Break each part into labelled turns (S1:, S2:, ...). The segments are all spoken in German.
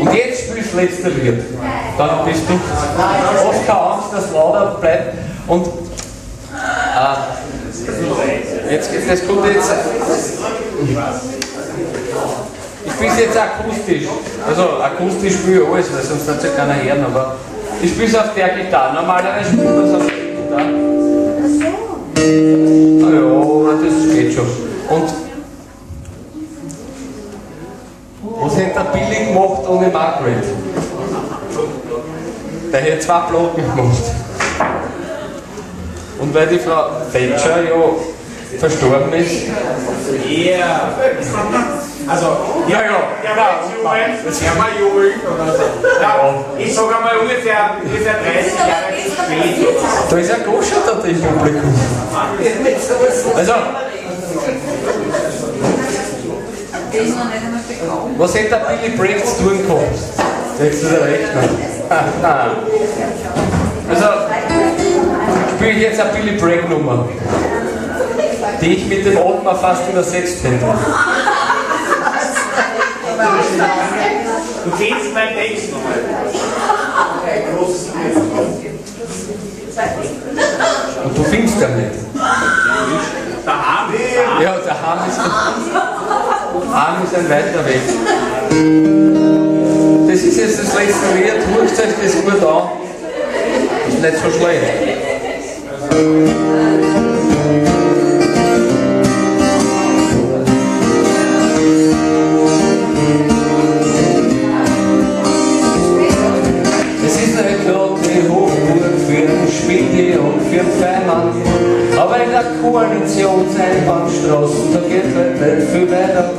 S1: Und jetzt spielst du das letzte Lied. Dann bist du. Hast keine Angst, dass es lauter bleibt. Und äh, jetzt, das kommt jetzt. Ich spiele es jetzt akustisch. Also akustisch spiele ich alles, weil sonst hat es ja keiner hören, aber ich spiele es auf der Gitarre. Normalerweise spielt man es auf der Gitarre. Ah ja, das geht schon. Und was hätte der Billy gemacht ohne Margaret? Der hätte zwei Platten gemacht. Und weil die Frau Thatcher ja verstorben ist.
S2: Yeah. Also,
S1: Ja, ja,
S2: jung, der war jung oder so. Ja, ich sage einmal ungefähr, ungefähr 30 Jahre zu spät.
S1: Da ist ein Goscher da im Publikum. Also, was hätte der Billy Bragg zu tun gehabt? Jetzt ist er rechnen. Ah, nein. Also, spiele ich jetzt eine Billy Bragg Nummer, die ich mit dem Ottmar fast übersetzt hätte.
S2: Du kennst meinen Text nochmal.
S1: Und du findest ihn nicht.
S2: Der Hahn.
S1: Ja, der Hahn ist, Hahn ist ein weiter Weg. Das ist jetzt das letzte Lied, wurscht euch das gut an. Ist nicht so schlecht. Und für den Feimann. Aber in der Koalitionseinbahnstraßen, da geht halt nicht viel weiter.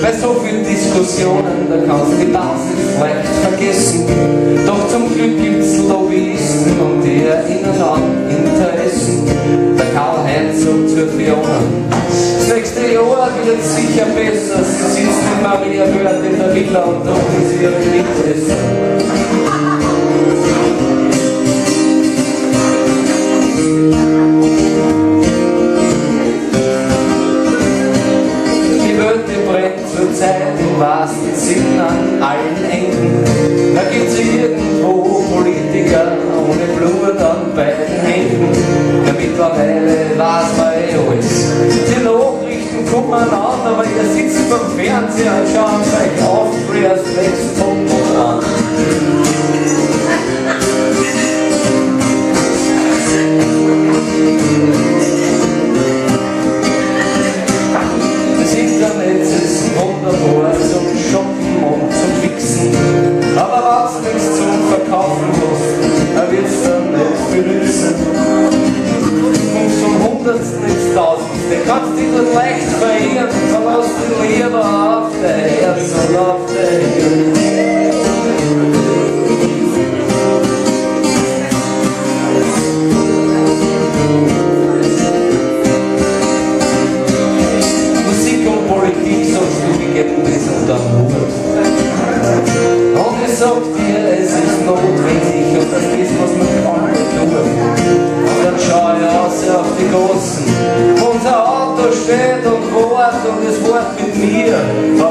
S1: Bei so vielen Diskussionen, da kannst du die Basis vielleicht vergessen. Doch zum Glück gibt's Lobbyisten und die erinnern an Interessen. Der Karl-Heinz und zur Fiona. Das nächste Jahr wird sicher besser. Sie sitzt mit Maria Wörth in der Villa und trinken sie ihre Mittagessen. Aber ihr sitzt beim Fernseher schaut euch auf, erst wächst Foto an. Das Internet ist wunderbar zum Shoppen und zum Fixen. Aber was nichts zum Verkaufen hast, da wird's dann nicht benutzen. Hundertsten ins Tausendste kannst dich dort leicht verirren. Verlass dich lieber mit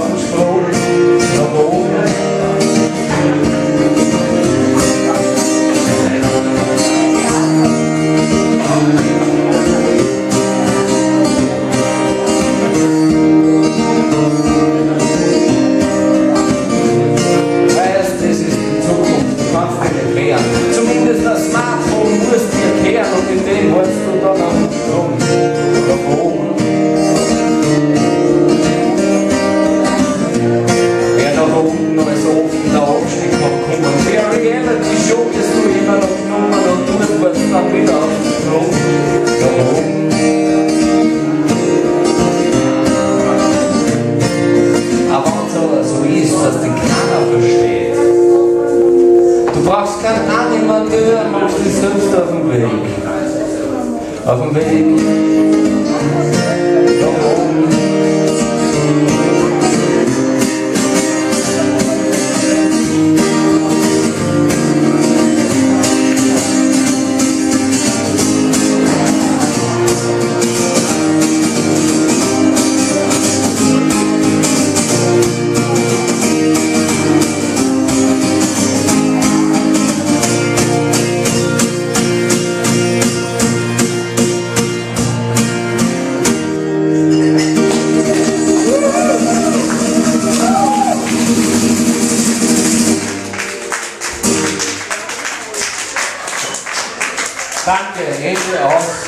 S1: Weg. Auf dem Weg nach. Danke, Ende aus.